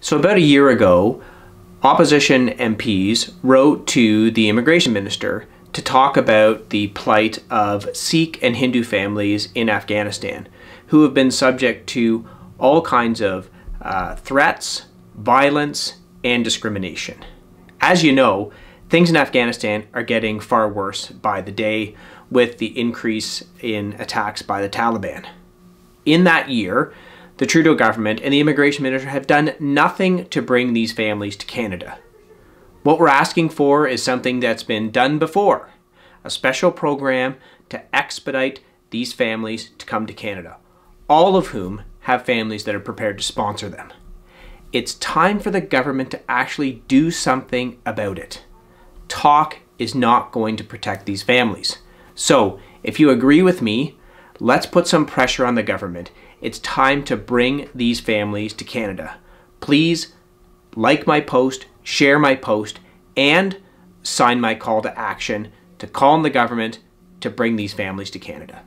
So, about a year ago, opposition MPs wrote to the immigration minister to talk about the plight of Sikh and Hindu families in Afghanistan who have been subject to all kinds of uh, threats, violence, and discrimination. As you know, things in Afghanistan are getting far worse by the day with the increase in attacks by the Taliban. In that year, the Trudeau government and the immigration minister have done nothing to bring these families to Canada. What we're asking for is something that's been done before a special program to expedite these families to come to Canada, all of whom have families that are prepared to sponsor them. It's time for the government to actually do something about it. Talk is not going to protect these families. So, if you agree with me, let's put some pressure on the government. It's time to bring these families to Canada. Please like my post, share my post, and sign my call to action to call on the government to bring these families to Canada.